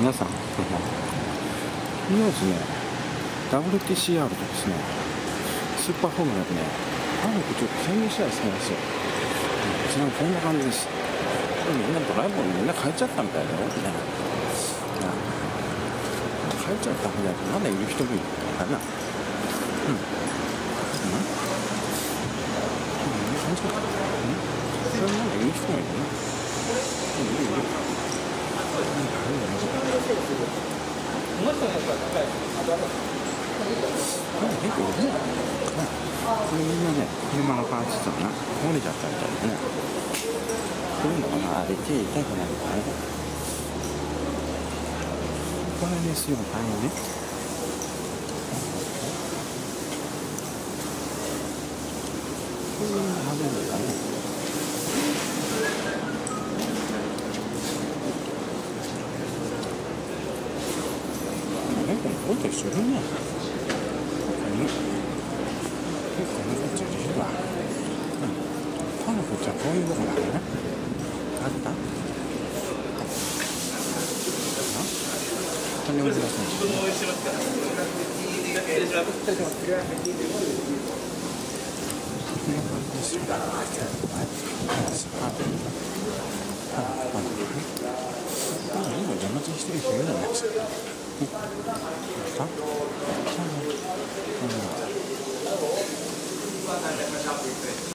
皆さん、とりあえずね、WTCR とですね、スーパーフォームラでね、早くちょっと潜入したいですね、ですよ。ちなみにこんな感じです。みんなドライブみんな帰っちゃったみたいだよ、みたいな。帰っちゃったみたいな。まだいる人もいるかな。うん。うん。うん。うん。それまだいる人もいるな。うん、いるいる。こ。れみんなね、車のパーツとかな、漏れちゃったみたいなね。そういうのかな、あれ手痛くなるからね。これですよ、大変ね。こういうのが外れるんだね。結構残ったりするね。ここに。結構残ったりするわ。うん。パンフってこういうとこだね。あったこれ難しいし。こんな感じですよ。はい。はい。はい。今邪魔してる人いるじゃな